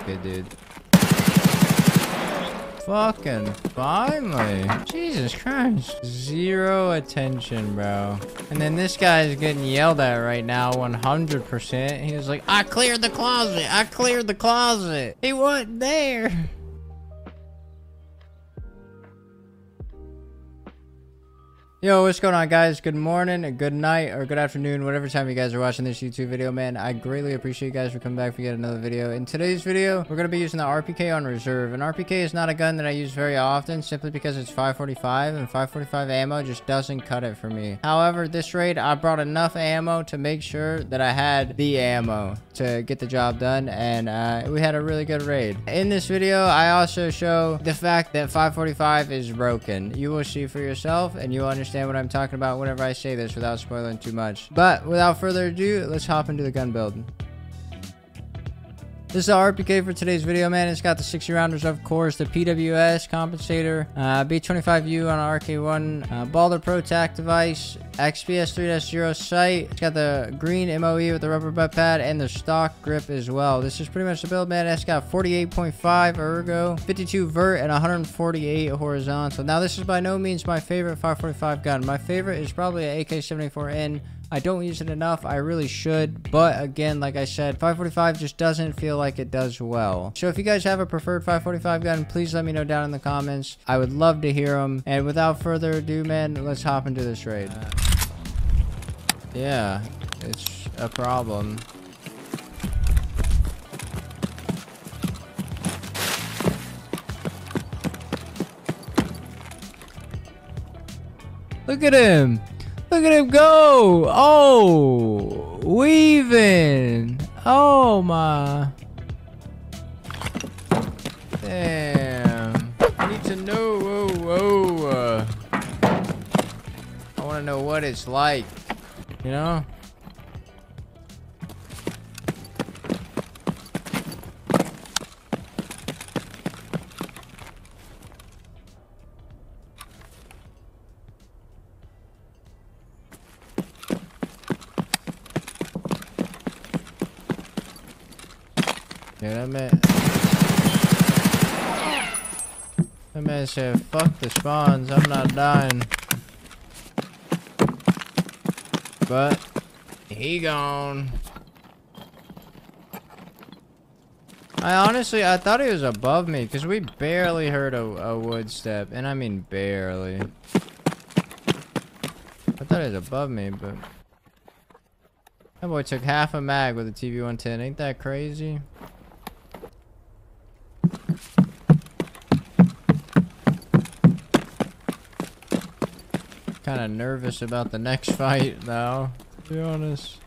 Okay, dude. Fucking finally. Jesus Christ. Zero attention, bro. And then this guy is getting yelled at right now 100%. He was like, I cleared the closet. I cleared the closet. He wasn't there. Yo, what's going on guys? Good morning, good night, or good afternoon, whatever time you guys are watching this YouTube video, man. I greatly appreciate you guys for coming back for yet another video. In today's video, we're going to be using the RPK on reserve. And RPK is not a gun that I use very often, simply because it's 545, and 545 ammo just doesn't cut it for me. However, this raid, I brought enough ammo to make sure that I had the ammo to get the job done, and uh, we had a really good raid. In this video, I also show the fact that 545 is broken. You will see for yourself, and you will understand what I'm talking about whenever I say this without spoiling too much. But without further ado, let's hop into the gun build. This is our RPK for today's video, man. It's got the 60 rounders, of course, the PWS compensator, uh, B25U on RK1, uh, Baldr Pro TAC device, XPS 3-0 sight. It's got the green MOE with the rubber butt pad and the stock grip as well. This is pretty much the build, man. It's got 48.5 ergo, 52 vert, and 148 horizontal. Now, this is by no means my favorite 545 gun. My favorite is probably an AK-74N. I don't use it enough. I really should. But again, like I said, 545 just doesn't feel like it does well. So if you guys have a preferred 545 gun, please let me know down in the comments. I would love to hear them. And without further ado, man, let's hop into this raid. Yeah, it's a problem. Look at him. Look at him go! Oh! Weaving! Oh my! Damn. I need to know. Whoa, whoa. Uh, I want to know what it's like. You know? Yeah, that man. That man said, fuck the spawns, I'm not dying. But, he gone. I honestly, I thought he was above me, because we barely heard a, a wood step, and I mean barely. I thought he was above me, but... That boy took half a mag with a TV-110, ain't that crazy? Kind of nervous about the next fight, though. To be honest.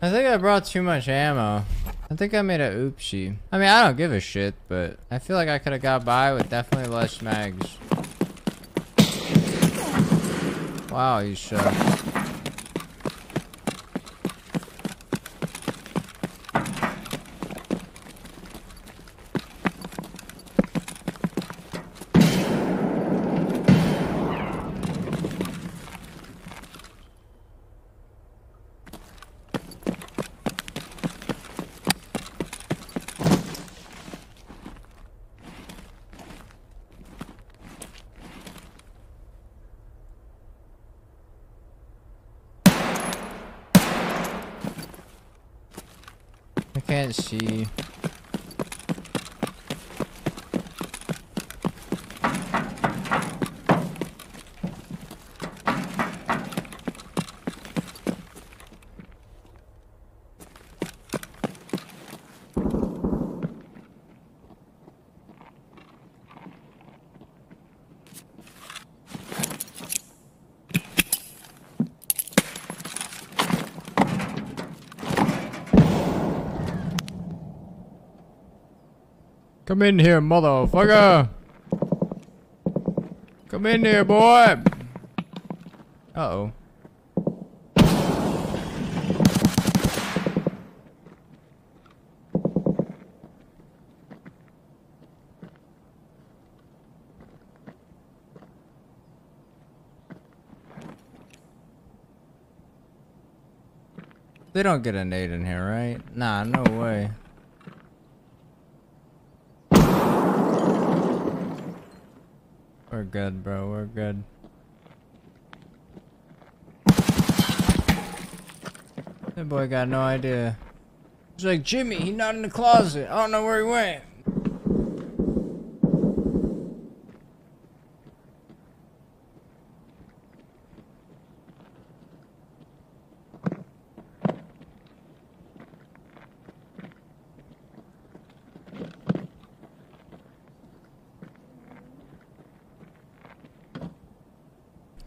I think I brought too much ammo. I think I made a oopsie. I mean, I don't give a shit, but I feel like I could have got by with definitely less mags. Wow, you shot. Can't see. Come in here, motherfucker! Come in here, boy! Uh-oh. They don't get a nade in here, right? Nah, no way. Good, bro. We're good. That boy got no idea. He's like, Jimmy, he not in the closet. I don't know where he went.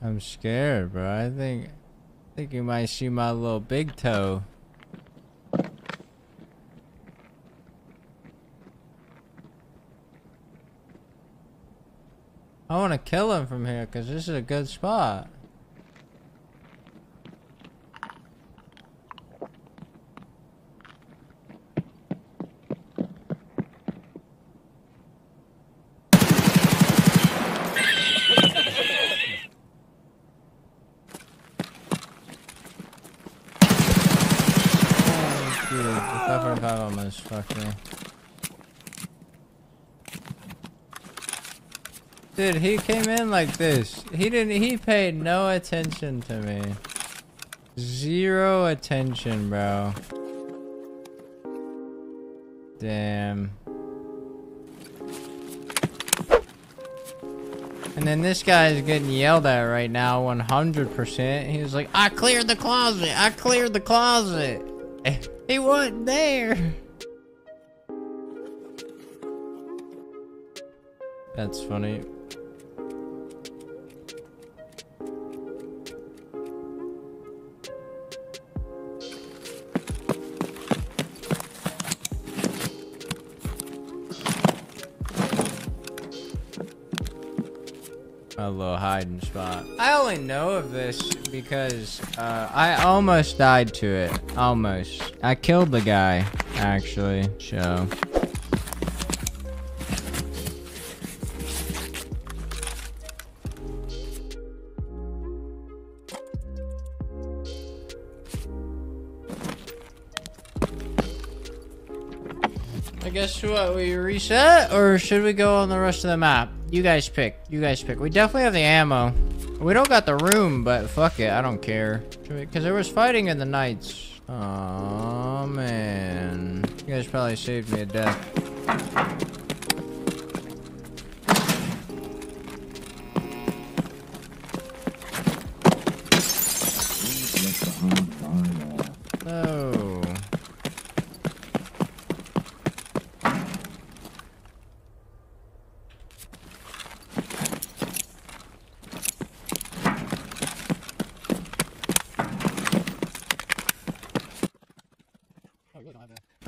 I'm scared, bro. I think, I think you might see my little big toe. I want to kill him from here because this is a good spot. Oh, dude, the 545 almost fucked me. Dude, he came in like this. He didn't, he paid no attention to me. Zero attention, bro. Damn. And then this guy is getting yelled at right now 100%. He was like, I cleared the closet. I cleared the closet. He wasn't there. That's funny. A little hiding spot. I only know of this because uh, I almost died to it. Almost. I killed the guy, actually. So. Guess what, we reset or should we go on the rest of the map? You guys pick. You guys pick. We definitely have the ammo. We don't got the room, but fuck it. I don't care. Because there was fighting in the nights. Oh man. You guys probably saved me a death.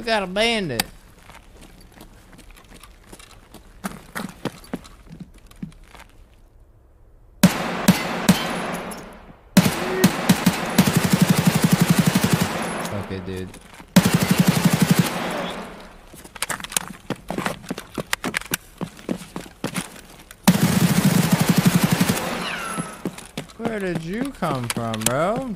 We got a bandit. Okay, dude. Where did you come from, bro?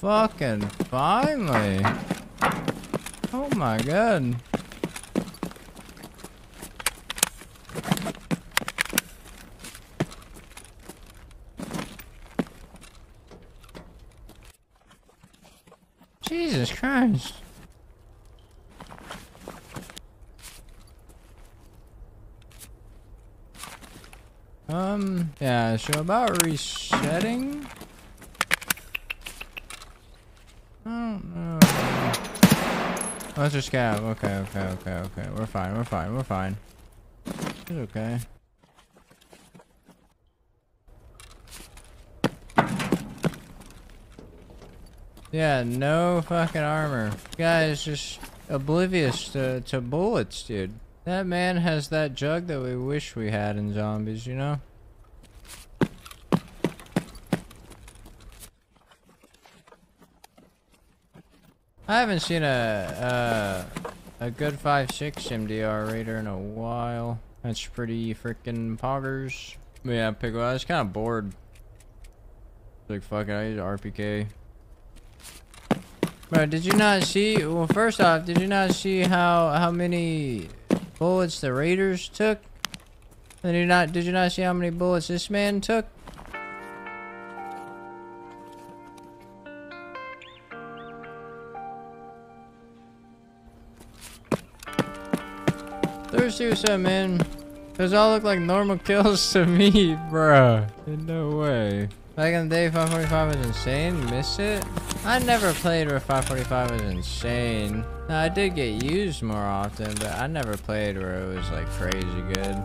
Fucking finally. Oh my god. Jesus Christ. Um, yeah, so about resetting. I don't know. That's a scab. Okay, okay, okay, okay. We're fine, we're fine, we're fine. It's okay. Yeah, no fucking armor. Guy's just oblivious to, to bullets, dude. That man has that jug that we wish we had in zombies, you know? I haven't seen a uh, a good five six MDR raider in a while. That's pretty freaking poggers. But yeah, Pickle, I was kind of bored. Like, fuck it, I use RPK. Bro, did you not see? Well, first off, did you not see how how many bullets the Raiders took? Did you not? Did you not see how many bullets this man took? What's up, man? Those all look like normal kills to me, bruh. In no way. Back in the day, 545 was insane. Miss it? I never played where 545 was insane. Now, I did get used more often, but I never played where it was like crazy good.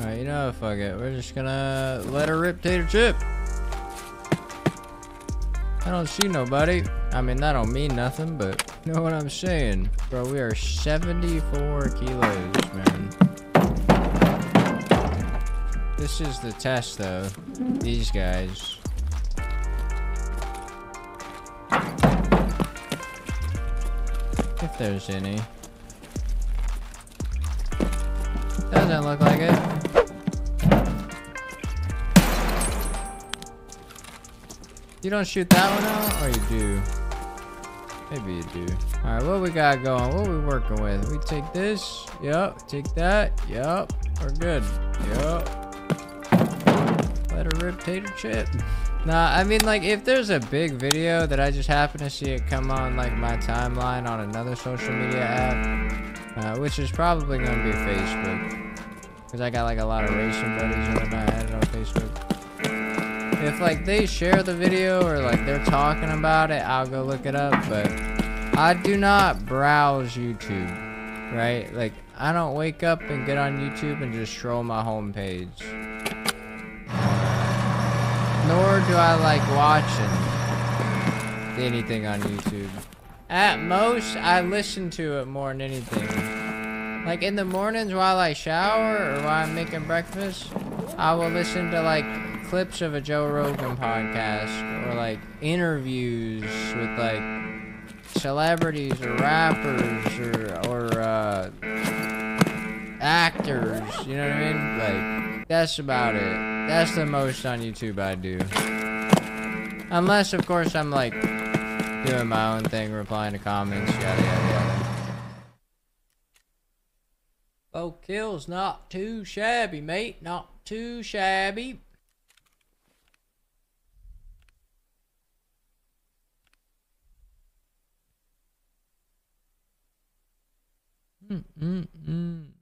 Alright, you know, fuck it. We're just gonna let her rip tater chip. I don't see nobody. I mean, that don't mean nothing, but you know what I'm saying? Bro, we are 74 kilos, man. This is the test, though. These guys. If there's any. Doesn't look like it. You don't shoot that one out? Or you do? Maybe you do. Alright, what we got going? What we working with? We take this. Yup. Take that. Yup. We're good. Yup. Let her rip tater chip. Nah, I mean, like, if there's a big video that I just happen to see it come on, like, my timeline on another social media app, uh, which is probably going to be Facebook. Because I got, like, a lot of racing buddies and I added on Facebook if like they share the video or like they're talking about it, I'll go look it up. But I do not browse YouTube, right? Like I don't wake up and get on YouTube and just scroll my homepage. Nor do I like watching anything on YouTube. At most, I listen to it more than anything. Like in the mornings while I shower or while I'm making breakfast, I will listen to like clips of a Joe Rogan podcast or like interviews with like celebrities or rappers or or uh, actors. You know what I mean? Like that's about it. That's the most on YouTube I do. Unless, of course, I'm like doing my own thing, replying to comments, yada yada yada. Oh, kills not too shabby, mate. Not too shabby. 嗯嗯嗯。